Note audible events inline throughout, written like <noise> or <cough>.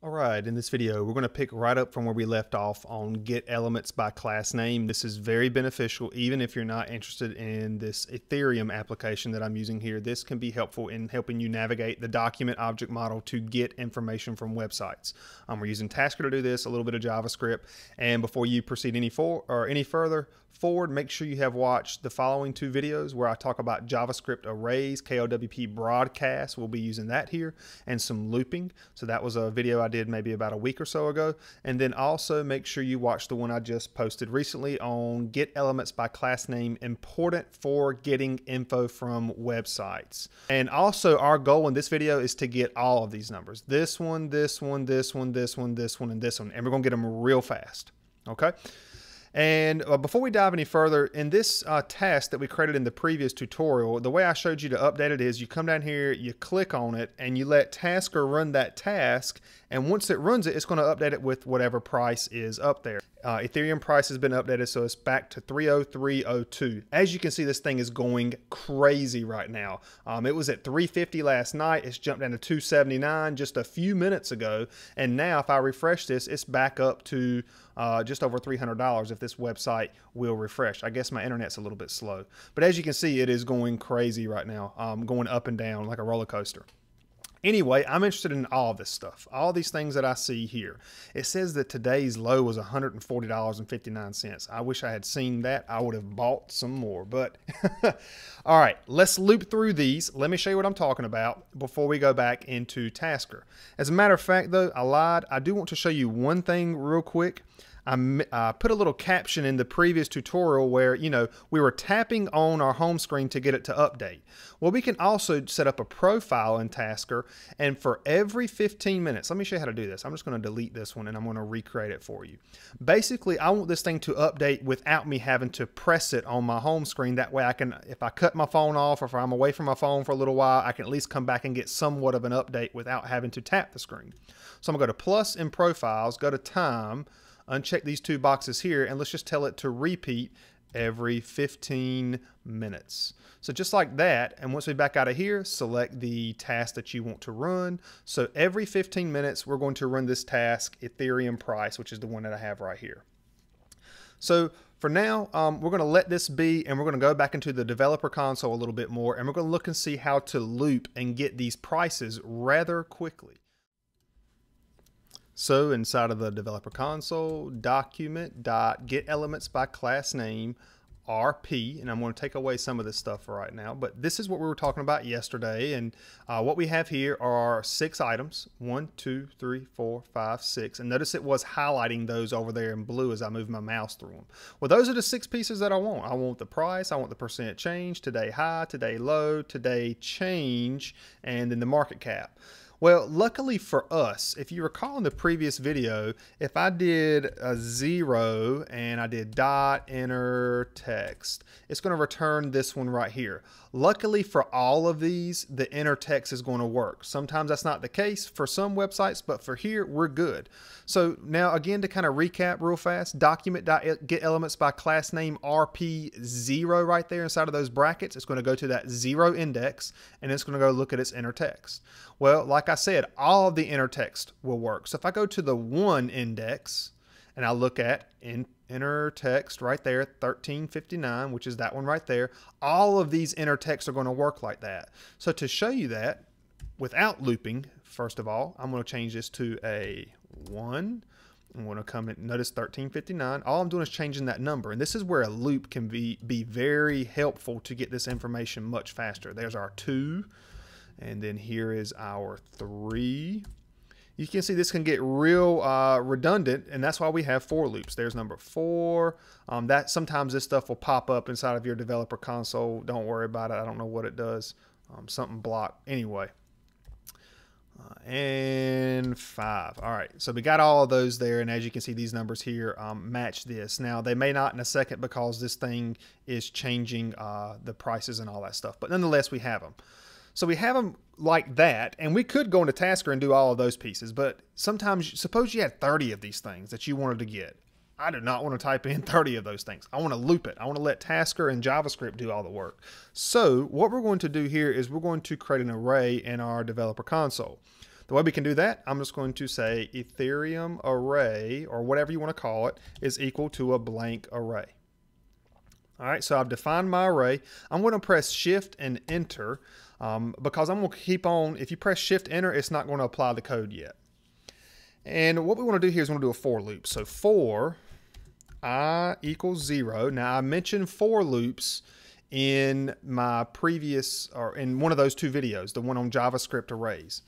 All right, in this video, we're going to pick right up from where we left off on get elements by class name. This is very beneficial, even if you're not interested in this Ethereum application that I'm using here. This can be helpful in helping you navigate the document object model to get information from websites. Um, we're using Tasker to do this, a little bit of JavaScript. And before you proceed any for or any further, forward, make sure you have watched the following two videos where I talk about JavaScript arrays, KLWP broadcast. We'll be using that here and some looping. So that was a video I did maybe about a week or so ago. And then also make sure you watch the one I just posted recently on get elements by class name important for getting info from websites. And also our goal in this video is to get all of these numbers. This one, this one, this one, this one, this one, and this one. And we're gonna get them real fast, okay? And uh, before we dive any further, in this uh, that we created in the previous tutorial, the way I showed you to update it is you come down here, you click on it, and you let Tasker run that task. And once it runs it, it's going to update it with whatever price is up there. Uh, Ethereum price has been updated, so it's back to 303.02. As you can see, this thing is going crazy right now. Um, it was at 350 last night. It's jumped down to 279 just a few minutes ago. And now if I refresh this, it's back up to uh, just over $300 if this website will refresh. I guess my internet's a little bit slow. But as you can see, it is going crazy right now, um, going up and down like a roller coaster. Anyway, I'm interested in all this stuff, all these things that I see here. It says that today's low was $140.59. I wish I had seen that. I would have bought some more. But <laughs> all right, let's loop through these. Let me show you what I'm talking about before we go back into Tasker. As a matter of fact, though, I lied. I do want to show you one thing real quick. I uh, put a little caption in the previous tutorial where, you know, we were tapping on our home screen to get it to update. Well, we can also set up a profile in Tasker, and for every 15 minutes, let me show you how to do this. I'm just going to delete this one and I'm going to recreate it for you. Basically, I want this thing to update without me having to press it on my home screen. That way I can, if I cut my phone off or if I'm away from my phone for a little while, I can at least come back and get somewhat of an update without having to tap the screen. So I'm going to go to plus in profiles, go to time, uncheck these two boxes here, and let's just tell it to repeat every 15 minutes. So just like that, and once we back out of here, select the task that you want to run. So every 15 minutes, we're going to run this task, Ethereum price, which is the one that I have right here. So for now, um, we're going to let this be and we're going to go back into the developer console a little bit more and we're going to look and see how to loop and get these prices rather quickly. So inside of the developer console, document dot get elements by class name RP, and I'm going to take away some of this stuff for right now, but this is what we were talking about yesterday, and uh, what we have here are six items, one, two, three, four, five, six, and notice it was highlighting those over there in blue as I move my mouse through them. Well, those are the six pieces that I want. I want the price, I want the percent change, today high, today low, today change, and then the market cap. Well, luckily for us, if you recall in the previous video, if I did a zero and I did dot inner text, it's going to return this one right here. Luckily for all of these, the inner text is going to work. Sometimes that's not the case for some websites, but for here, we're good. So now again, to kind of recap real fast, document.get elements by class name RP0 right there inside of those brackets. It's going to go to that zero index and it's going to go look at its inner text. Well, like I said, all the inner text will work. So if I go to the one index and I look at in inner text right there, 1359, which is that one right there, all of these inner texts are going to work like that. So to show you that without looping, first of all, I'm going to change this to a 1. I'm going to come and notice 1359. All I'm doing is changing that number. And this is where a loop can be, be very helpful to get this information much faster. There's our 2. And then here is our three. You can see this can get real uh, redundant, and that's why we have for loops. There's number four. Um, that sometimes this stuff will pop up inside of your developer console. Don't worry about it. I don't know what it does. Um, something blocked. Anyway. Uh, and five. All right, so we got all of those there, and as you can see, these numbers here um, match this. Now, they may not in a second because this thing is changing uh, the prices and all that stuff, but nonetheless, we have them. So we have them like that, and we could go into Tasker and do all of those pieces, but sometimes, suppose you had 30 of these things that you wanted to get. I do not want to type in <laughs> 30 of those things. I want to loop it. I want to let Tasker and JavaScript do all the work. So what we're going to do here is we're going to create an array in our developer console. The way we can do that, I'm just going to say Ethereum array, or whatever you want to call it, is equal to a blank array. All right, so I've defined my array. I'm going to press Shift and Enter um, because I'm going to keep on, if you press Shift Enter, it's not going to apply the code yet. And what we want to do here is we want to do a for loop. So for i equals 0. Now I mentioned for loops in my previous, or in one of those two videos, the one on JavaScript arrays.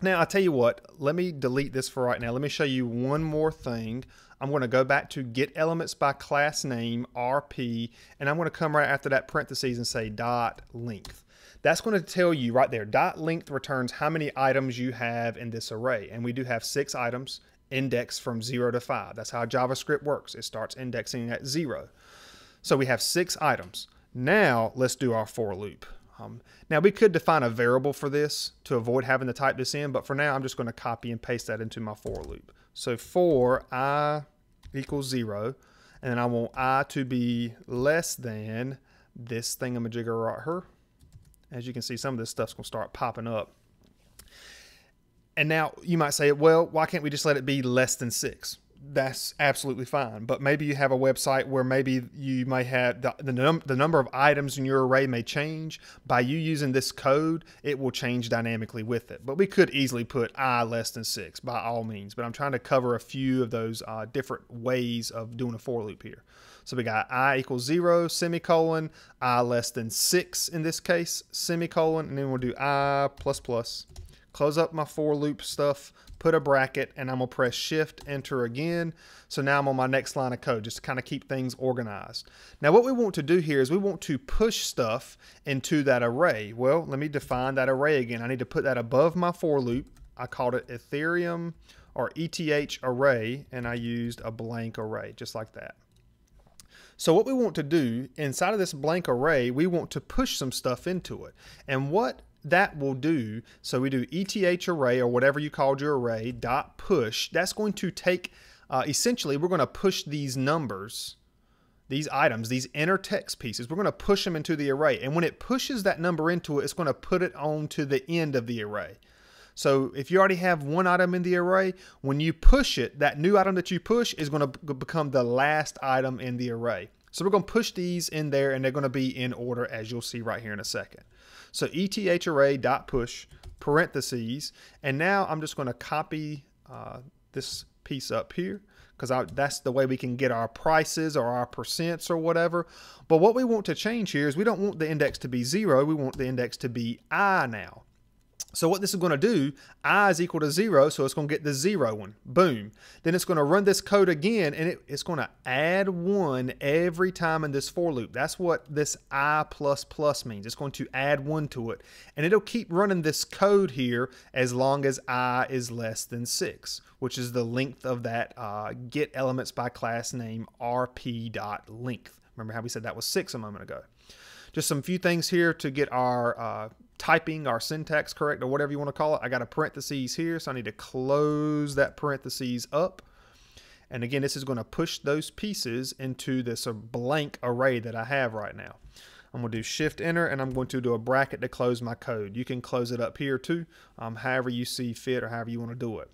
Now, I tell you what, let me delete this for right now. Let me show you one more thing. I'm going to go back to get elements by class name, RP, and I'm going to come right after that parentheses and say dot length. That's going to tell you right there, dot length returns how many items you have in this array. And we do have six items indexed from zero to five. That's how JavaScript works. It starts indexing at zero. So we have six items. Now let's do our for loop. Um, now we could define a variable for this to avoid having to type this in, but for now I'm just going to copy and paste that into my for loop. So for i equals zero, and then I want i to be less than this thingamajigger right here. As you can see, some of this stuff's going to start popping up. And now you might say, well, why can't we just let it be less than six? That's absolutely fine. But maybe you have a website where maybe you may have the, the, num the number of items in your array may change. By you using this code, it will change dynamically with it. But we could easily put i less than six by all means. But I'm trying to cover a few of those uh, different ways of doing a for loop here. So we got i equals zero, semicolon, i less than six in this case, semicolon, and then we'll do i plus plus. Close up my for loop stuff put a bracket, and I'm gonna press shift enter again. So now I'm on my next line of code just to kind of keep things organized. Now what we want to do here is we want to push stuff into that array. Well, let me define that array again. I need to put that above my for loop. I called it Ethereum or ETH array, and I used a blank array, just like that. So what we want to do inside of this blank array, we want to push some stuff into it. And what that will do, so we do ETH array or whatever you called your array dot push. That's going to take, uh, essentially, we're going to push these numbers, these items, these inner text pieces. We're going to push them into the array. And when it pushes that number into it, it's going to put it on to the end of the array. So if you already have one item in the array, when you push it, that new item that you push is going to become the last item in the array. So we're going to push these in there and they're going to be in order as you'll see right here in a second. So ETH array dot push parentheses, and now I'm just going to copy uh, this piece up here because that's the way we can get our prices or our percents or whatever. But what we want to change here is we don't want the index to be zero. We want the index to be I now. So what this is going to do, i is equal to 0, so it's going to get the 0 one. Boom. Then it's going to run this code again, and it, it's going to add 1 every time in this for loop. That's what this i++ plus means. It's going to add 1 to it. And it'll keep running this code here as long as i is less than 6, which is the length of that uh, get elements by class name rp.length. Remember how we said that was 6 a moment ago. Just some few things here to get our uh, typing our syntax correct or whatever you want to call it. I got a parentheses here, so I need to close that parentheses up. And again, this is going to push those pieces into this uh, blank array that I have right now. I'm going to do shift enter and I'm going to do a bracket to close my code. You can close it up here too, um, however you see fit or however you want to do it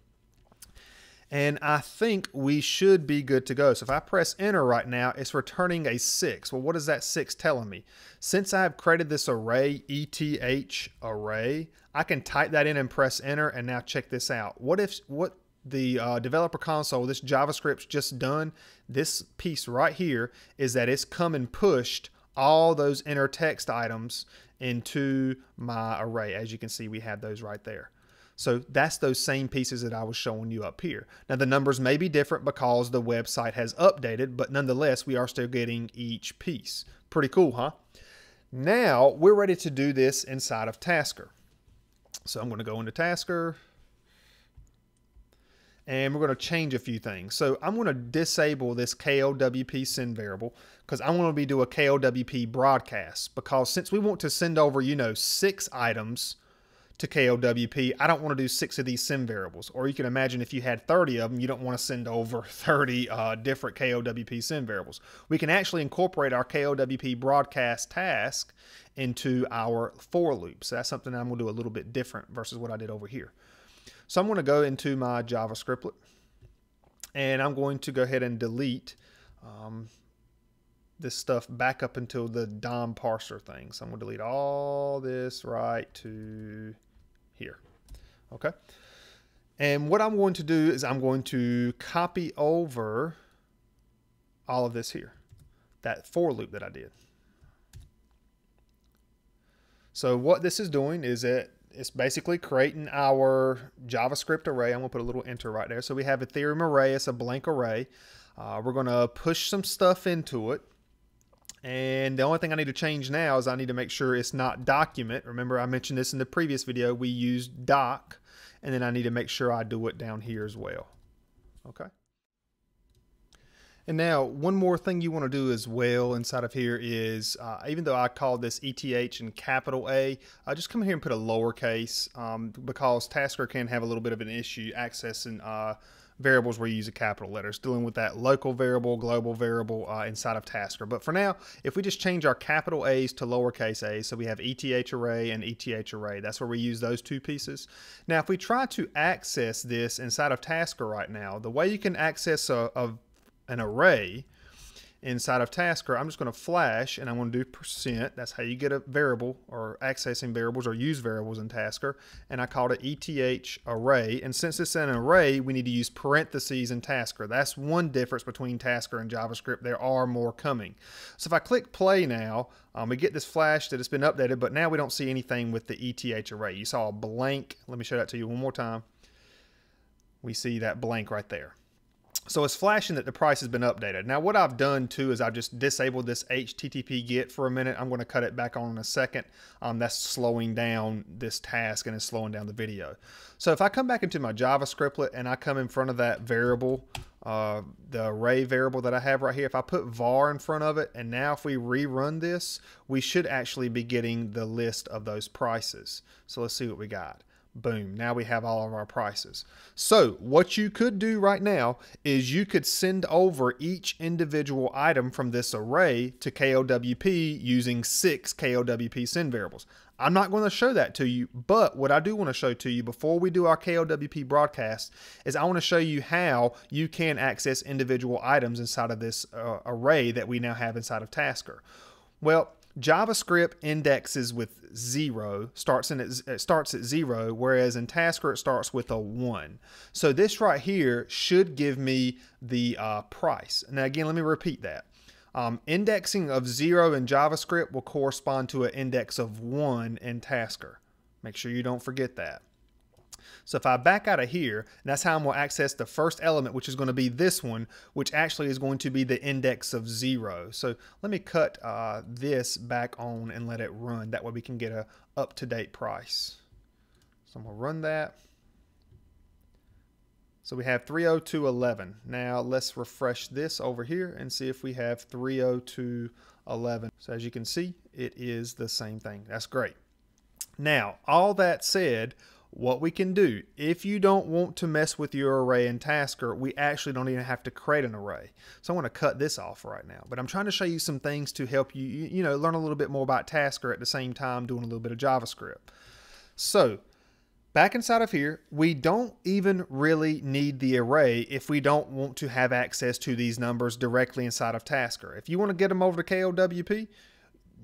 and I think we should be good to go. So if I press enter right now, it's returning a 6. Well, what is that 6 telling me? Since I have created this array, ETH array, I can type that in and press enter, and now check this out. What if what the uh, developer console, this JavaScript's just done, this piece right here is that it's come and pushed all those inner text items into my array. As you can see, we have those right there. So that's those same pieces that I was showing you up here. Now the numbers may be different because the website has updated, but nonetheless, we are still getting each piece. Pretty cool, huh? Now we're ready to do this inside of Tasker. So I'm going to go into Tasker and we're going to change a few things. So I'm going to disable this KLWP send variable because I want to be do a KLWP broadcast because since we want to send over, you know, six items to KLWP. I don't want to do six of these send variables. Or you can imagine if you had 30 of them, you don't want to send over <laughs> 30 uh, different KLWP send variables. We can actually incorporate our KLWP broadcast task into our for loops. So that's something I'm going to do a little bit different versus what I did over here. So I'm going to go into my JavaScript and I'm going to go ahead and delete um, this stuff back up until the DOM parser thing. So I'm going to delete all this right to here. Okay. And what I'm going to do is I'm going to copy over all of this here, that for loop that I did. So what this is doing is it it's basically creating our JavaScript array. I'm going to put a little enter right there. So we have Ethereum array. It's a blank array. Uh, we're going to push some stuff into it. And the only thing I need to change now is I need to make sure it's not document. Remember, I mentioned this in the previous video. We use doc, and then I need to make sure I do it down here as well. Okay. And now, one more thing you want to do as well inside of here is, uh, even though I called this ETH and capital A, I just come here and put a lowercase um, because Tasker can have a little bit of an issue accessing uh, variables where you use a capital letter. It's dealing with that local variable, global variable uh, inside of Tasker. But for now, if we just change our capital A's to lowercase a, so we have ETH array and ETH array, that's where we use those two pieces. Now, if we try to access this inside of Tasker right now, the way you can access a, a an array inside of Tasker, I'm just going to flash and I'm going to do percent. That's how you get a variable or accessing variables or use variables in Tasker. And I called it ETH array. And since it's an array, we need to use parentheses in Tasker. That's one difference between Tasker and JavaScript. There are more coming. So if I click play now, um, we get this flash that it's been updated, but now we don't see anything with the ETH array. You saw a blank. Let me show that to you one more time. We see that blank right there. So it's flashing that the price has been updated. Now what I've done too is I've just disabled this HTTP GET for a minute. I'm going to cut it back on in a second. Um, that's slowing down this task and it's slowing down the video. So if I come back into my JavaScript and I come in front of that variable, uh, the array variable that I have right here, if I put var in front of it, and now if we rerun this, we should actually be getting the list of those prices. So let's see what we got. Boom, now we have all of our prices. So what you could do right now is you could send over each individual item from this array to KLWP using six KLWP send variables. I'm not going to show that to you, but what I do want to show to you before we do our KLWP broadcast is I want to show you how you can access individual items inside of this uh, array that we now have inside of Tasker. Well, JavaScript indexes with zero, starts in it starts at zero, whereas in Tasker it starts with a one. So this right here should give me the uh, price. Now again, let me repeat that. Um, indexing of zero in JavaScript will correspond to an index of one in Tasker. Make sure you don't forget that. So if I back out of here, that's how I'm going to access the first element, which is going to be this one, which actually is going to be the index of zero. So let me cut uh, this back on and let it run. That way we can get a up-to-date price. So I'm going to run that. So we have 302.11. Now let's refresh this over here and see if we have 302.11. So as you can see, it is the same thing. That's great. Now, all that said, what we can do, if you don't want to mess with your array in Tasker, we actually don't even have to create an array. So I'm going to cut this off right now. But I'm trying to show you some things to help you, you know, learn a little bit more about Tasker at the same time doing a little bit of JavaScript. So back inside of here, we don't even really need the array if we don't want to have access to these numbers directly inside of Tasker. If you want to get them over to KLWP,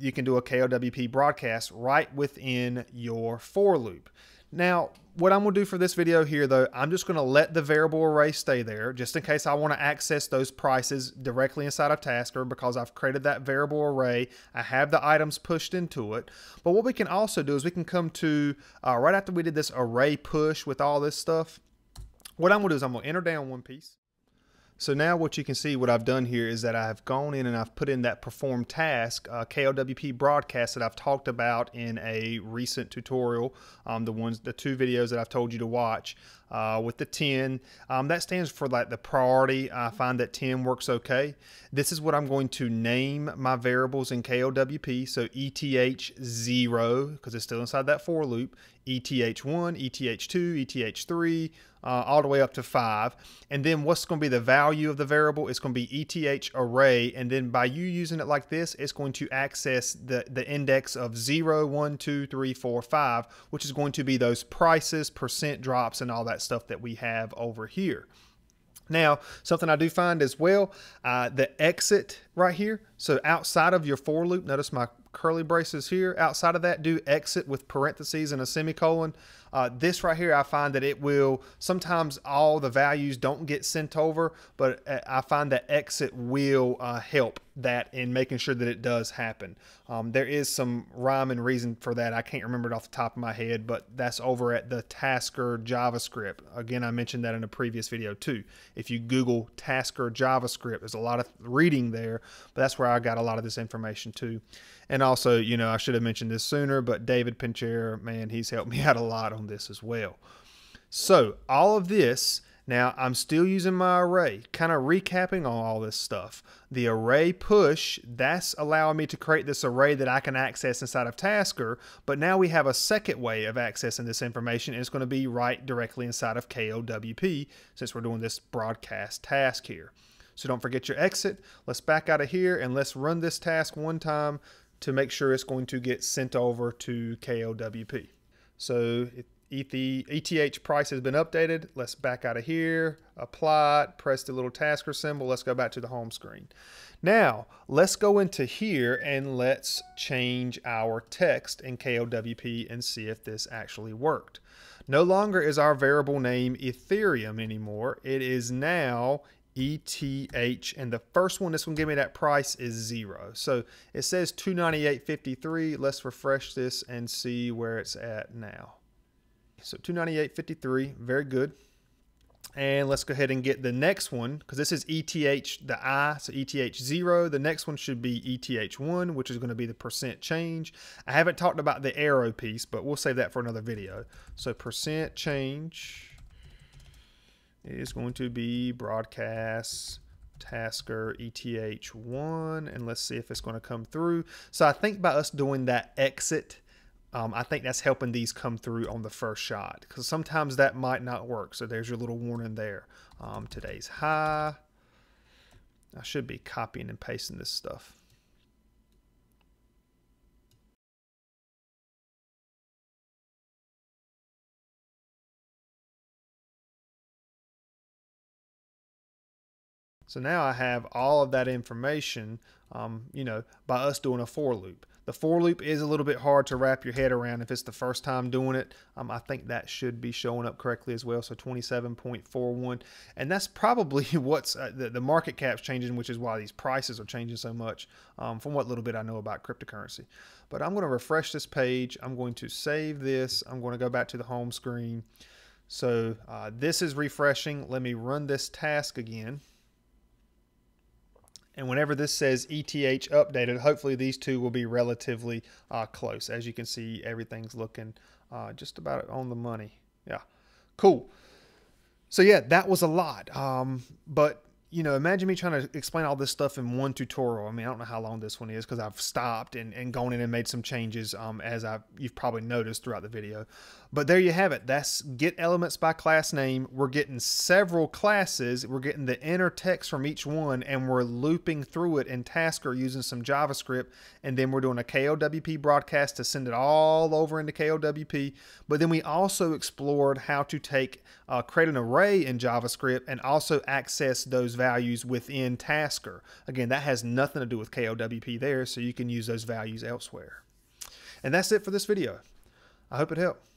you can do a KLWP broadcast right within your for loop. Now, what I'm going to do for this video here, though, I'm just going to let the variable array stay there just in case I want to access those prices directly inside of Tasker because I've created that variable array. I have the items pushed into it. But what we can also do is we can come to, uh, right after we did this array push with all this stuff, what I'm going to do is I'm going to enter down one piece. So now what you can see, what I've done here is that I've gone in and I've put in that perform task, uh, broadcast that I've talked about in a recent tutorial, um, the ones, the two videos that I've told you to watch. Uh, with the 10, um, that stands for like the priority. I find that 10 works okay. This is what I'm going to name my variables in KLWP. So ETH0, because it's still inside that for loop, ETH1, ETH2, ETH3, uh, all the way up to 5. And then what's going to be the value of the variable? It's going to be ETH array. And then by you using it like this, it's going to access the, the index of 0, 1, 2, 3, 4, 5, which is going to be those prices, percent drops, and all that stuff that we have over here. Now, something I do find as well, uh, the exit right here. So outside of your for loop, notice my curly braces here. Outside of that, do exit with parentheses and a semicolon. Uh, this right here, I find that it will, sometimes all the values don't get sent over, but uh, I find that exit will uh, help that in making sure that it does happen. Um, there is some rhyme and reason for that. I can't remember it off the top of my head, but that's over at the Tasker JavaScript. Again, I mentioned that in a previous video too. If you Google Tasker JavaScript, there's a lot of reading there, but that's where I got a lot of this information too. And also, you know, I should have mentioned this sooner, but David Pincher, man, he's helped me <laughs> out a lot on this as well. So all of this, now I'm still using my array, kind of recapping on all this stuff. The array push, that's allowing me to create this array that I can access inside of Tasker, but now we have a second way of accessing this information, and it's going to be right directly inside of KLWP since we're doing this broadcast task here. So don't forget your exit. Let's back out of here and let's run this task one time to make sure it's going to get sent over to KLWP. So the ETH price has been updated. Let's back out of here, apply it, press the little tasker symbol. Let's go back to the home screen. Now, let's go into here and let's change our text in KLWP and see if this actually worked. No longer is our variable name Ethereum anymore. It is now ETH. And the first one that's going to give me that price is zero. So it says 298.53. Let's refresh this and see where it's at now. So 298.53, very good. And let's go ahead and get the next one because this is ETH, the I, so ETH 0. The next one should be ETH 1, which is going to be the percent change. I haven't talked about the arrow piece, but we'll save that for another video. So percent change is going to be broadcast tasker ETH1 and let's see if it's going to come through. So I think by us doing that exit, um, I think that's helping these come through on the first shot because sometimes that might not work. So there's your little warning there. Um, today's high. I should be copying and pasting this stuff. So now I have all of that information, um, you know, by us doing a for loop. The for loop is a little bit hard to wrap your head around if it's the first time doing it. Um, I think that should be showing up correctly as well. So 27.41. And that's probably <laughs> what's uh, the, the market cap's changing, which is why these prices are changing so much um, from what little bit I know about cryptocurrency. But I'm going to refresh this page. I'm going to save this. I'm going to go back to the home screen. So uh, this is refreshing. Let me run this task again. And whenever this says ETH updated, hopefully these two will be relatively uh, close. As you can see, everything's looking uh, just about on the money. Yeah, cool. So yeah, that was a lot. Um, but you know, imagine me trying to explain all this stuff in one tutorial. I mean, I don't know how long this one is because I've stopped and, and gone in and made some changes um, as I've, you've probably noticed throughout the video. But there you have it. That's get elements by class name. We're getting several classes. We're getting the inner text from each one and we're looping through it in Tasker using some JavaScript. And then we're doing a KLWP broadcast to send it all over into KLWP. But then we also explored how to take, uh, create an array in JavaScript and also access those values within Tasker. Again, that has nothing to do with KLWP there, so you can use those values elsewhere. And that's it for this video. I hope it helped.